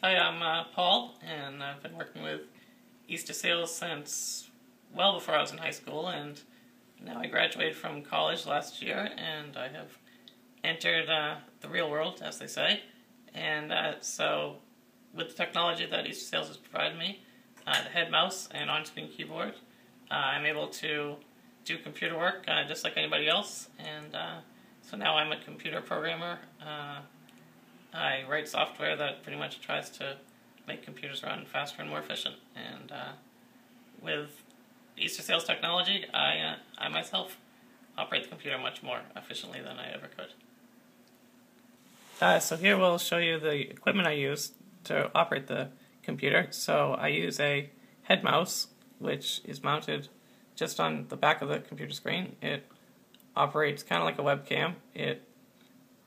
Hi, I'm uh, Paul, and I've been working with Easterseals since well before I was in high school, and now I graduated from college last year, and I have entered uh, the real world, as they say. And uh, so, with the technology that Easterseals has provided me, uh, the head mouse and on-screen keyboard, uh, I'm able to do computer work uh, just like anybody else, and so now I'm a computer programmer. I write software that pretty much tries to make computers run faster and more efficient. And uh, with Easterseals technology, I, uh, I myself operate the computer much more efficiently than I ever could. Uh, so here we'll show you the equipment I use to operate the computer. So I use a head mouse, which is mounted just on the back of the computer screen. It operates kind of like a webcam. It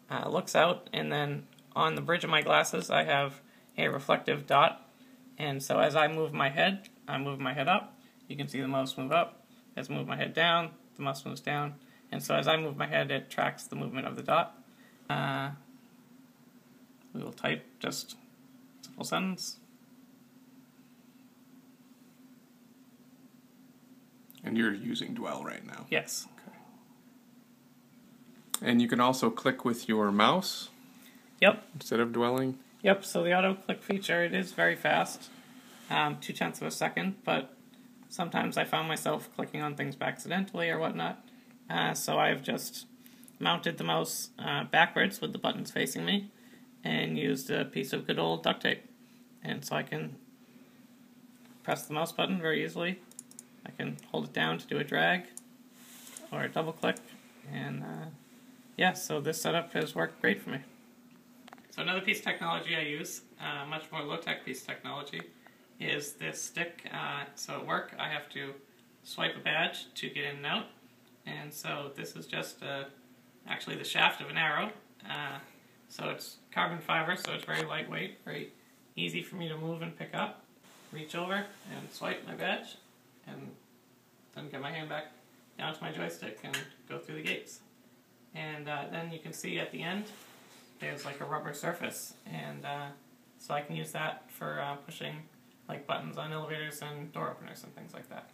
uh, looks out and then on the bridge of my glasses, I have a reflective dot. And so as I move my head, I move my head up. You can see the mouse move up. As I move my head down, the mouse moves down. And so as I move my head, it tracks the movement of the dot. Uh, we will type just a simple sentence. And you're using Dwell right now? Yes. Okay. And you can also click with your mouse Yep. Instead of dwelling? Yep, so the auto click feature, it is very fast, um, two tenths of a second, but sometimes I found myself clicking on things accidentally or whatnot. Uh, so I've just mounted the mouse uh, backwards with the buttons facing me and used a piece of good old duct tape. And so I can press the mouse button very easily. I can hold it down to do a drag or a double click. And uh, yeah, so this setup has worked great for me. So another piece of technology I use, uh, much more low-tech piece of technology, is this stick. Uh, so at work, I have to swipe a badge to get in and out. And so this is just uh, actually the shaft of an arrow. Uh, so it's carbon fiber, so it's very lightweight, very easy for me to move and pick up. Reach over and swipe my badge, and then get my hand back down to my joystick and go through the gates. And uh, then you can see at the end, there's like a rubber surface, and uh, so I can use that for uh, pushing like buttons on elevators and door openers and things like that.